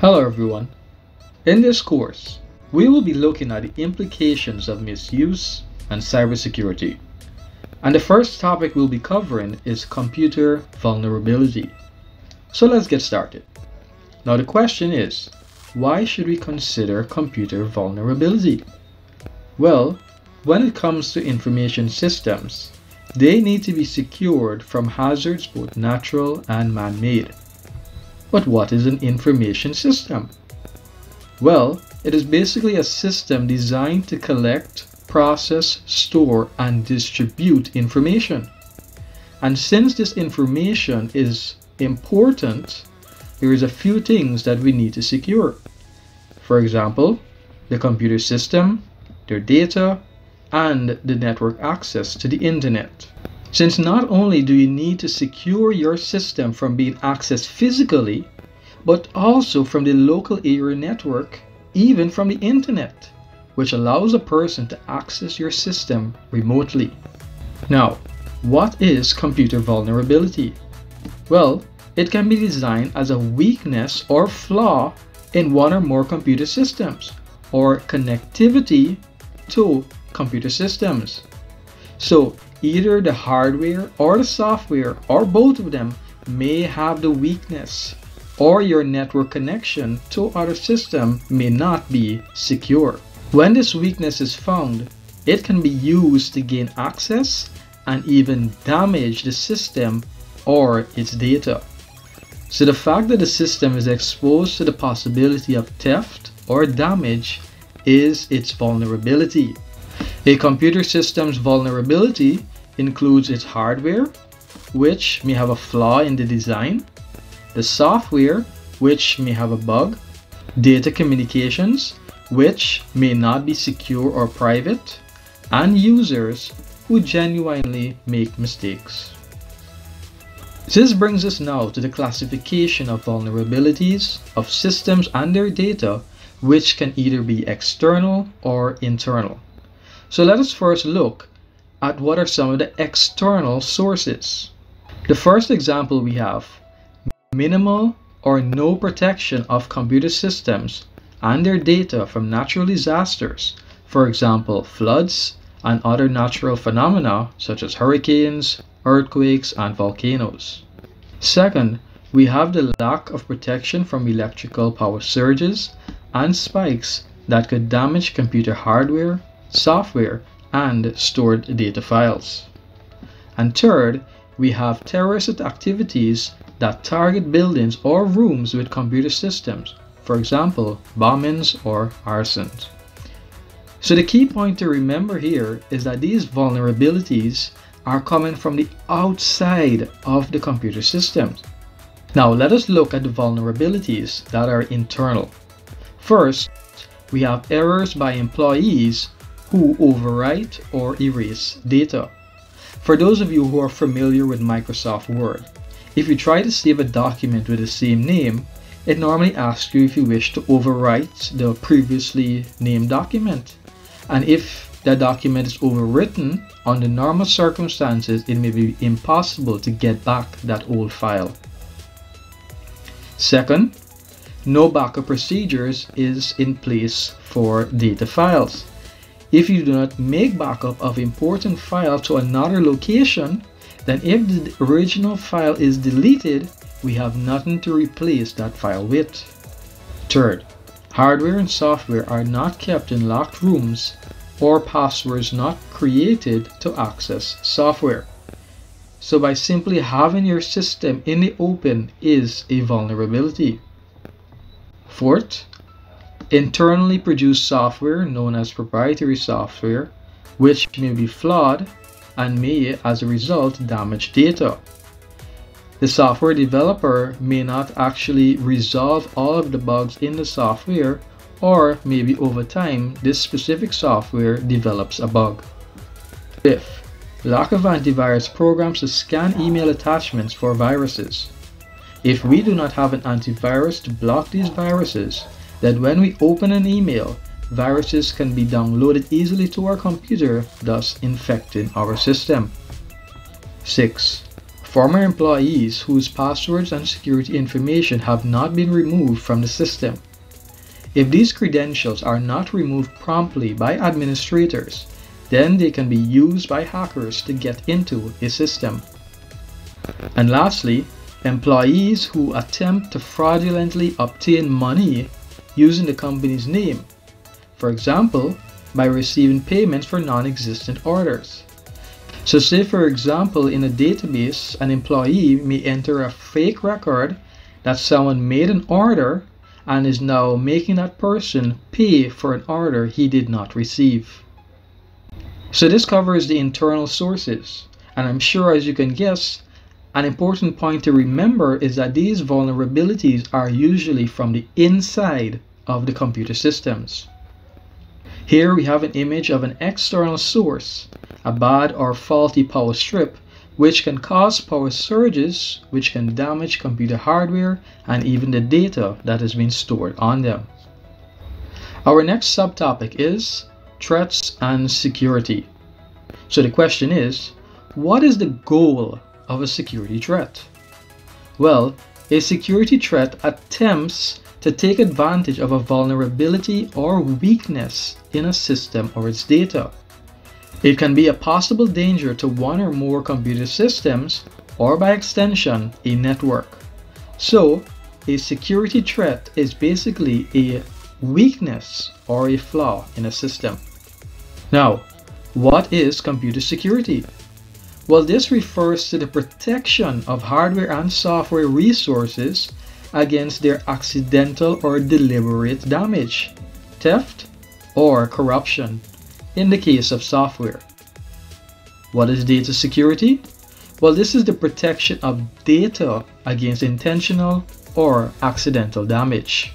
Hello everyone. In this course, we will be looking at the implications of misuse and cybersecurity. And the first topic we'll be covering is computer vulnerability. So let's get started. Now the question is, why should we consider computer vulnerability? Well, when it comes to information systems, they need to be secured from hazards both natural and man-made. But what is an information system? Well, it is basically a system designed to collect, process, store, and distribute information. And since this information is important, there is a few things that we need to secure. For example, the computer system, their data, and the network access to the internet. Since not only do you need to secure your system from being accessed physically, but also from the local area network, even from the internet, which allows a person to access your system remotely. Now, what is computer vulnerability? Well, it can be designed as a weakness or flaw in one or more computer systems or connectivity to computer systems. So either the hardware or the software or both of them may have the weakness or your network connection to other system may not be secure. When this weakness is found, it can be used to gain access and even damage the system or its data. So the fact that the system is exposed to the possibility of theft or damage is its vulnerability. A computer system's vulnerability includes its hardware, which may have a flaw in the design, the software, which may have a bug, data communications, which may not be secure or private, and users who genuinely make mistakes. This brings us now to the classification of vulnerabilities of systems and their data which can either be external or internal. So let us first look at what are some of the external sources. The first example we have minimal or no protection of computer systems and their data from natural disasters, for example, floods and other natural phenomena such as hurricanes, earthquakes, and volcanoes. Second, we have the lack of protection from electrical power surges and spikes that could damage computer hardware, software, and stored data files. And third, we have terrorist activities that target buildings or rooms with computer systems, for example, bombings or arsons. So the key point to remember here is that these vulnerabilities are coming from the outside of the computer systems. Now let us look at the vulnerabilities that are internal. First, we have errors by employees who overwrite or erase data. For those of you who are familiar with Microsoft Word, if you try to save a document with the same name, it normally asks you if you wish to overwrite the previously named document. And if that document is overwritten, under normal circumstances, it may be impossible to get back that old file. Second, no backup procedures is in place for data files. If you do not make backup of important file to another location, then if the original file is deleted, we have nothing to replace that file with. Third, hardware and software are not kept in locked rooms or passwords not created to access software. So by simply having your system in the open is a vulnerability. Fourth, internally produced software known as proprietary software, which may be flawed and may, as a result, damage data. The software developer may not actually resolve all of the bugs in the software or maybe over time this specific software develops a bug. Fifth, lack of antivirus programs to scan email attachments for viruses. If we do not have an antivirus to block these viruses, that when we open an email, viruses can be downloaded easily to our computer, thus infecting our system. 6. former employees whose passwords and security information have not been removed from the system. If these credentials are not removed promptly by administrators, then they can be used by hackers to get into a system. And lastly, employees who attempt to fraudulently obtain money using the company's name. For example, by receiving payments for non-existent orders. So say for example in a database an employee may enter a fake record that someone made an order and is now making that person pay for an order he did not receive. So this covers the internal sources and I'm sure as you can guess an important point to remember is that these vulnerabilities are usually from the inside of the computer systems. Here we have an image of an external source, a bad or faulty power strip, which can cause power surges, which can damage computer hardware and even the data that has been stored on them. Our next subtopic is threats and security. So the question is, what is the goal of a security threat? Well, a security threat attempts to take advantage of a vulnerability or weakness in a system or its data. It can be a possible danger to one or more computer systems or by extension a network. So a security threat is basically a weakness or a flaw in a system. Now, what is computer security? Well, this refers to the protection of hardware and software resources against their accidental or deliberate damage, theft, or corruption in the case of software. What is data security? Well, this is the protection of data against intentional or accidental damage.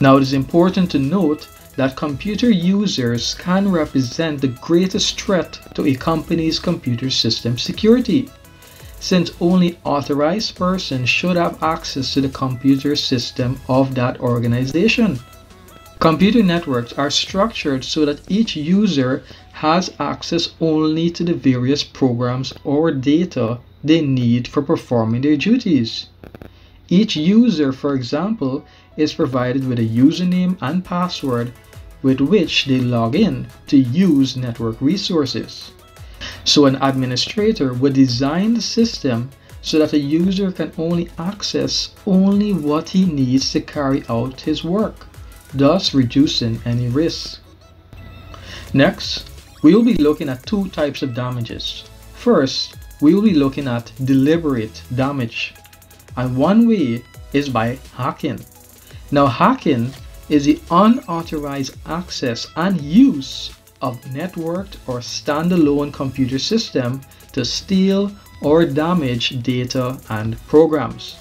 Now, it is important to note that computer users can represent the greatest threat to a company's computer system security since only authorized persons should have access to the computer system of that organization. Computer networks are structured so that each user has access only to the various programs or data they need for performing their duties. Each user, for example, is provided with a username and password with which they log in to use network resources. So an administrator would design the system so that a user can only access only what he needs to carry out his work, thus reducing any risk. Next, we will be looking at two types of damages. First, we will be looking at deliberate damage. And one way is by hacking. Now hacking is the unauthorized access and use of networked or standalone computer system to steal or damage data and programs.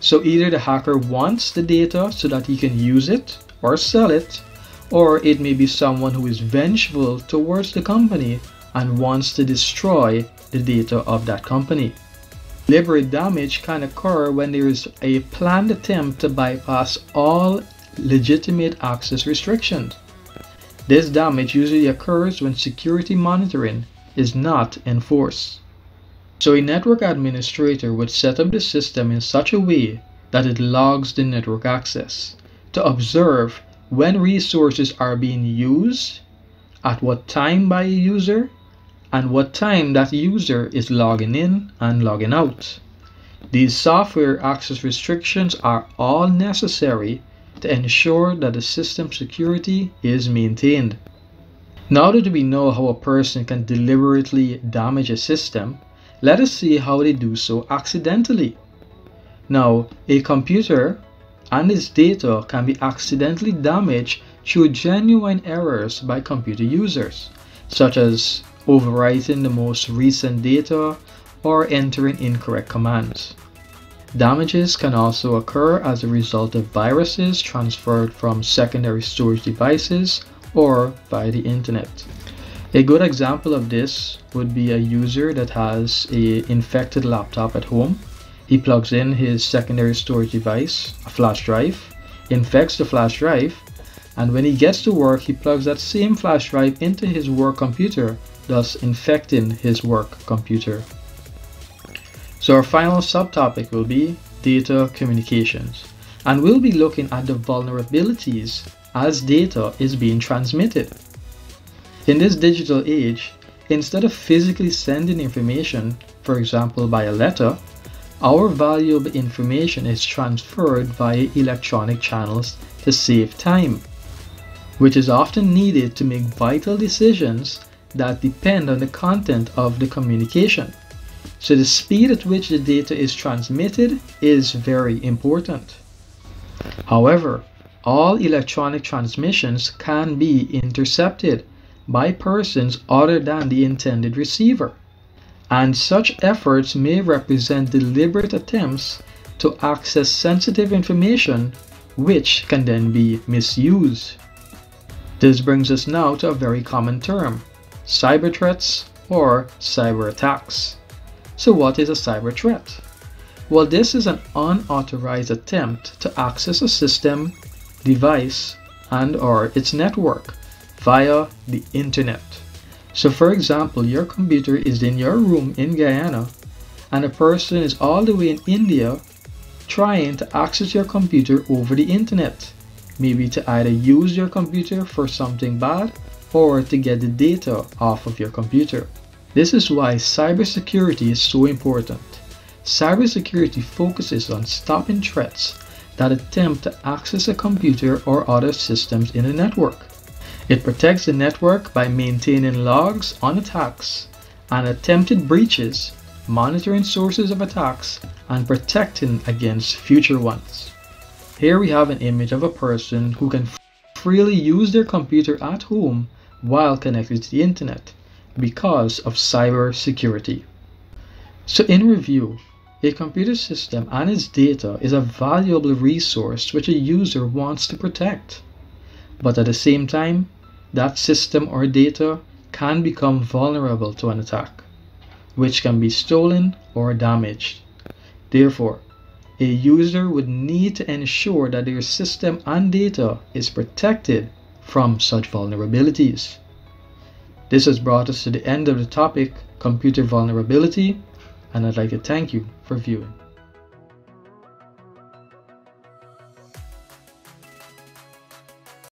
So either the hacker wants the data so that he can use it or sell it, or it may be someone who is vengeful towards the company and wants to destroy the data of that company. Deliberate damage can occur when there is a planned attempt to bypass all legitimate access restrictions. This damage usually occurs when security monitoring is not enforced. So a network administrator would set up the system in such a way that it logs the network access to observe when resources are being used, at what time by a user, and what time that user is logging in and logging out. These software access restrictions are all necessary to ensure that the system security is maintained. Now that we know how a person can deliberately damage a system, let us see how they do so accidentally. Now, a computer and its data can be accidentally damaged through genuine errors by computer users, such as overwriting the most recent data or entering incorrect commands. Damages can also occur as a result of viruses transferred from secondary storage devices or via the internet. A good example of this would be a user that has a infected laptop at home. He plugs in his secondary storage device, a flash drive, infects the flash drive, and when he gets to work, he plugs that same flash drive into his work computer, thus infecting his work computer. So our final subtopic will be data communications. And we'll be looking at the vulnerabilities as data is being transmitted. In this digital age, instead of physically sending information, for example by a letter, our valuable information is transferred via electronic channels to save time, which is often needed to make vital decisions that depend on the content of the communication. So the speed at which the data is transmitted is very important. However, all electronic transmissions can be intercepted by persons other than the intended receiver, and such efforts may represent deliberate attempts to access sensitive information which can then be misused. This brings us now to a very common term, cyber threats or cyber attacks. So what is a cyber threat? Well, this is an unauthorized attempt to access a system, device, and or its network via the internet. So for example, your computer is in your room in Guyana and a person is all the way in India trying to access your computer over the internet. Maybe to either use your computer for something bad or to get the data off of your computer. This is why cybersecurity is so important. Cybersecurity focuses on stopping threats that attempt to access a computer or other systems in a network. It protects the network by maintaining logs on attacks and attempted breaches, monitoring sources of attacks, and protecting against future ones. Here we have an image of a person who can freely use their computer at home while connected to the internet because of cyber security. So in review, a computer system and its data is a valuable resource which a user wants to protect. But at the same time, that system or data can become vulnerable to an attack, which can be stolen or damaged. Therefore, a user would need to ensure that their system and data is protected from such vulnerabilities. This has brought us to the end of the topic, computer vulnerability, and I'd like to thank you for viewing.